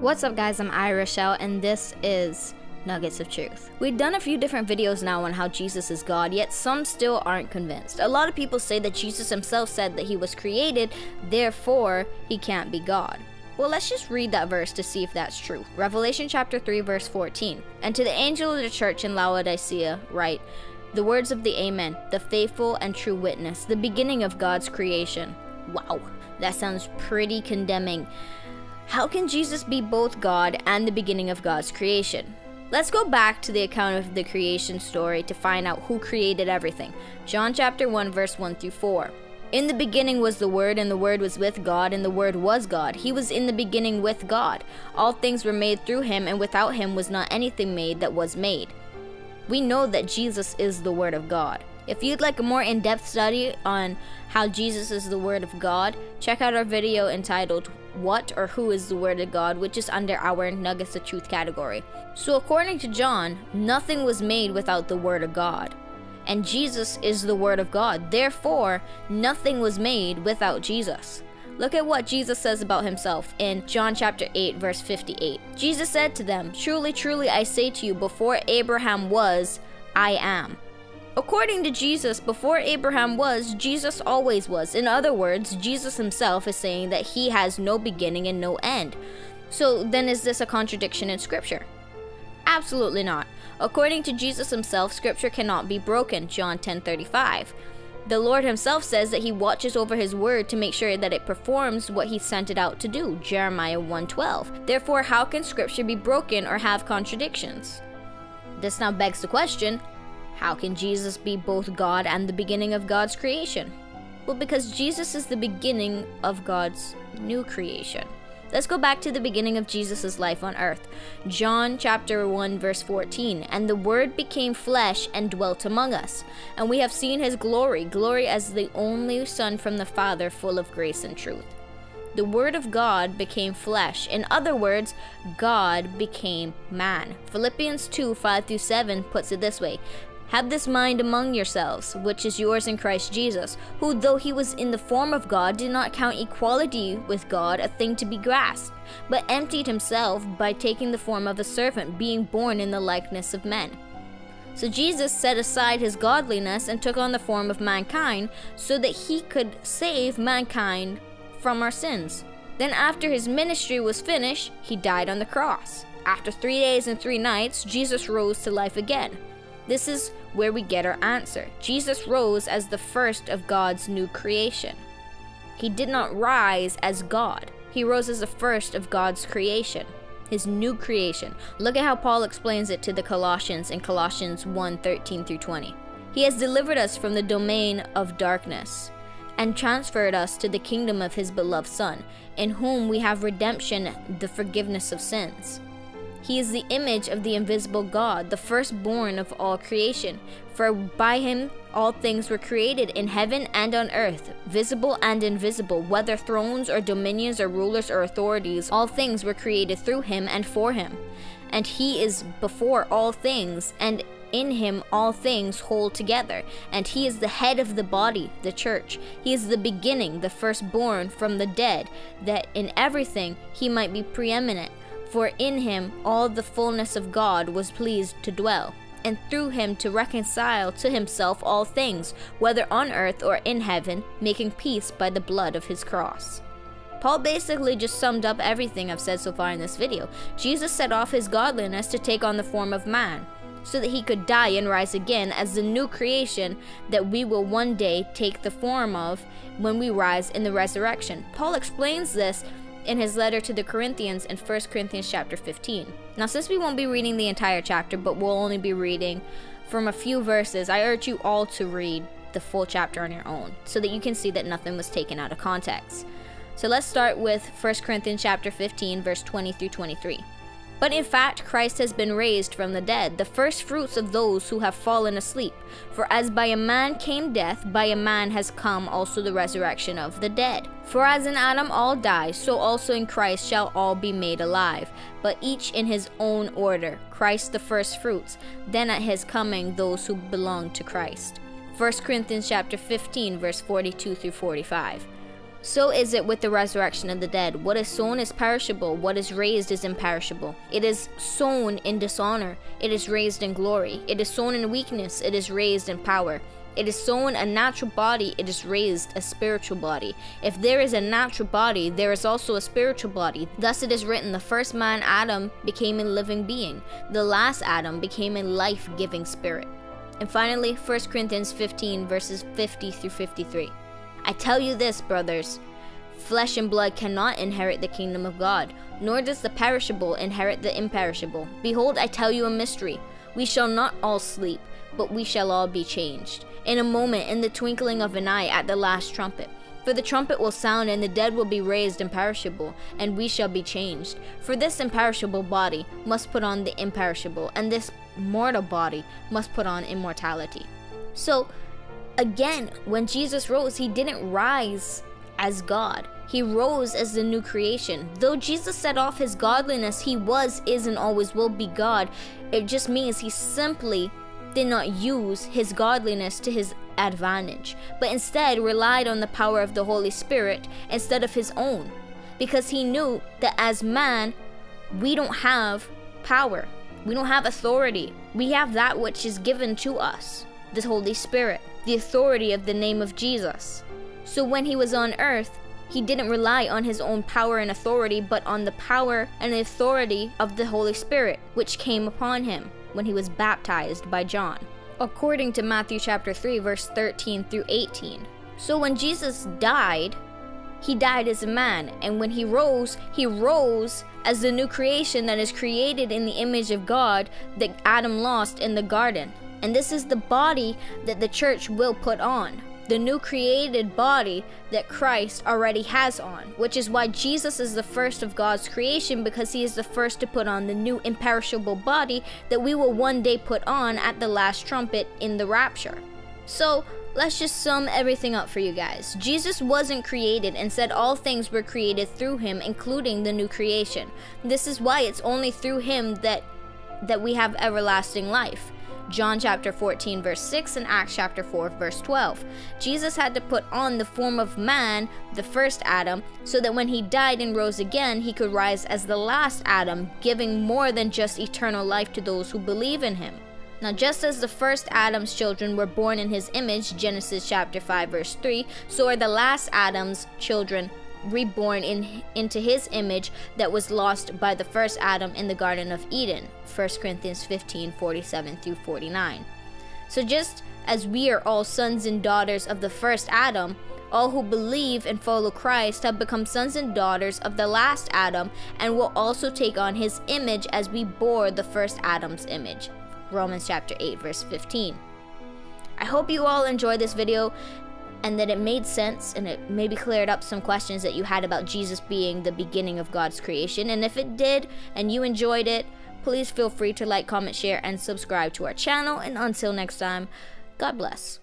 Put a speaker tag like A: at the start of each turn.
A: What's up guys, I'm Arie Rashelle and this is Nuggets of Truth. We've done a few different videos now on how Jesus is God, yet some still aren't convinced. A lot of people say that Jesus himself said that he was created, therefore he can't be God. Well, let's just read that verse to see if that's true. Revelation chapter 3 verse 14. And to the angel of the church in Laodicea write, the words of the Amen, the faithful and true witness, the beginning of God's creation. Wow, that sounds pretty condemning. How can Jesus be both God and the beginning of God's creation? Let's go back to the account of the creation story to find out who created everything. John chapter 1 verse 1 through 4. In the beginning was the Word, and the Word was with God, and the Word was God. He was in the beginning with God. All things were made through him, and without him was not anything made that was made. We know that Jesus is the Word of God. If you'd like a more in depth study on how Jesus is the Word of God, check out our video entitled what or who is the Word of God, which is under our Nuggets of Truth category. So, according to John, nothing was made without the Word of God. And Jesus is the Word of God. Therefore, nothing was made without Jesus. Look at what Jesus says about himself in John chapter 8, verse 58. Jesus said to them, Truly, truly, I say to you, before Abraham was, I am. According to Jesus, before Abraham was, Jesus always was. In other words, Jesus himself is saying that he has no beginning and no end. So then is this a contradiction in scripture? Absolutely not. According to Jesus himself, scripture cannot be broken. John 10:35. The Lord himself says that he watches over his word to make sure that it performs what he sent it out to do. Jeremiah 1:12. Therefore, how can scripture be broken or have contradictions? This now begs the question, how can Jesus be both God and the beginning of God's creation? Well, because Jesus is the beginning of God's new creation. Let's go back to the beginning of Jesus' life on earth. John chapter 1 verse 14. And the word became flesh and dwelt among us, and we have seen his glory, glory as the only son from the Father, full of grace and truth. The word of God became flesh. In other words, God became man. Philippians 2 5 through 7 puts it this way have this mind among yourselves, which is yours in Christ Jesus, who, though he was in the form of God, did not count equality with God a thing to be grasped, but emptied himself by taking the form of a servant, being born in the likeness of men. So Jesus set aside his godliness and took on the form of mankind so that he could save mankind from our sins. Then, after his ministry was finished, he died on the cross. After three days and three nights, Jesus rose to life again. This is where we get our answer. Jesus rose as the first of God's new creation. He did not rise as God, he rose as the first of God's creation, his new creation. Look at how Paul explains it to the Colossians in Colossians 1 13 through 20. He has delivered us from the domain of darkness and transferred us to the kingdom of his beloved Son, in whom we have redemption, the forgiveness of sins. He is the image of the invisible God, the firstborn of all creation. For by him all things were created in heaven and on earth, visible and invisible, whether thrones or dominions or rulers or authorities, all things were created through him and for him. And he is before all things, and in him all things hold together, and he is the head of the body, the church. He is the beginning, the firstborn from the dead, that in everything he might be preeminent. For in him all the fullness of God was pleased to dwell, and through him to reconcile to himself all things, whether on earth or in heaven, making peace by the blood of his cross. Paul basically just summed up everything I've said so far in this video. Jesus set off his godliness to take on the form of man, so that he could die and rise again as the new creation that we will one day take the form of when we rise in the resurrection. Paul explains this in his letter to the Corinthians in 1 Corinthians chapter 15. Now, since we won't be reading the entire chapter, but we'll only be reading from a few verses, I urge you all to read the full chapter on your own so that you can see that nothing was taken out of context. So let's start with 1 Corinthians chapter 15 verse 20 through 23. But in fact, Christ has been raised from the dead, the first fruits of those who have fallen asleep. For as by a man came death, by a man has come also the resurrection of the dead. For as in Adam all die, so also in Christ shall all be made alive, but each in his own order. Christ the first fruits, then at his coming those who belong to Christ. 1 Corinthians chapter 15 verse 42 through 45. So is it with the resurrection of the dead. What is sown is perishable, what is raised is imperishable. It is sown in dishonor, it is raised in glory. It is sown in weakness, it is raised in power. It is sown a natural body, it is raised a spiritual body. If there is a natural body, there is also a spiritual body. Thus it is written the first man, Adam, became a living being, the last Adam became a life giving spirit. And finally, 1 Corinthians 15, verses 50 through 53. I tell you this, brothers flesh and blood cannot inherit the kingdom of God, nor does the perishable inherit the imperishable. Behold, I tell you a mystery. We shall not all sleep, but we shall all be changed. In a moment, in the twinkling of an eye, at the last trumpet. For the trumpet will sound, and the dead will be raised imperishable, and we shall be changed. For this imperishable body must put on the imperishable, and this mortal body must put on immortality. So, again, when Jesus rose, he didn't rise as God. He rose as the new creation. Though Jesus set off his godliness, he was, is, and always will be God. It just means he simply did not use his godliness to his advantage, but instead relied on the power of the Holy Spirit instead of his own, because he knew that as man, we don't have power, we don't have authority. We have that which is given to us the Holy Spirit, the authority of the name of Jesus. So when he was on earth, he didn't rely on his own power and authority, but on the power and the authority of the Holy Spirit, which came upon him when he was baptized by John, according to Matthew chapter 3 verse 13 through 18. So when Jesus died, he died as a man, and when he rose, he rose as the new creation that is created in the image of God that Adam lost in the garden. And this is the body that the church will put on the new created body that Christ already has on, which is why Jesus is the first of God's creation because he is the first to put on the new imperishable body that we will one day put on at the last trumpet in the rapture. So, let's just sum everything up for you guys. Jesus wasn't created, and said all things were created through him, including the new creation. This is why it's only through him that that we have everlasting life. John chapter 14, verse 6, and Acts chapter 4, verse 12. Jesus had to put on the form of man, the first Adam, so that when he died and rose again, he could rise as the last Adam, giving more than just eternal life to those who believe in him. Now, just as the first Adam's children were born in his image, Genesis chapter 5, verse 3, so are the last Adam's children reborn in, into his image that was lost by the first Adam in the Garden of Eden. 1 Corinthians 15 47 through 49. So, just as we are all sons and daughters of the first Adam, all who believe and follow Christ have become sons and daughters of the last Adam and will also take on his image as we bore the first Adam's image. Romans chapter 8 verse 15. I hope you all enjoyed this video and that it made sense and it maybe cleared up some questions that you had about Jesus being the beginning of God's creation. And if it did and you enjoyed it, please feel free to like, comment, share, and subscribe to our channel. And until next time, God bless.